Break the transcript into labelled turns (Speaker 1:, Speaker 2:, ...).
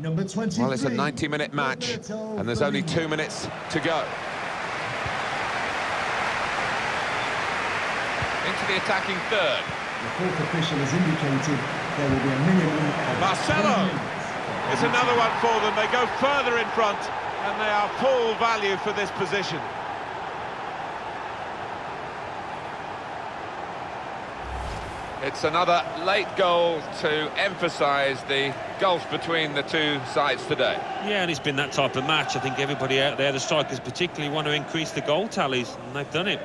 Speaker 1: Number 23.
Speaker 2: Well, it's a 90-minute match, and there's only two minutes to go.
Speaker 3: Into the attacking third.
Speaker 1: The fourth official has indicated there will be a minimum of
Speaker 4: Marcelo.
Speaker 1: 10.
Speaker 4: It's another one for them. They go further in front, and they are full value for this position.
Speaker 3: It's another late goal to emphasise the gulf between the two sides today.
Speaker 5: Yeah, and it's been that type of match. I think everybody out there, the strikers particularly, want to increase the goal tallies, and they've done it.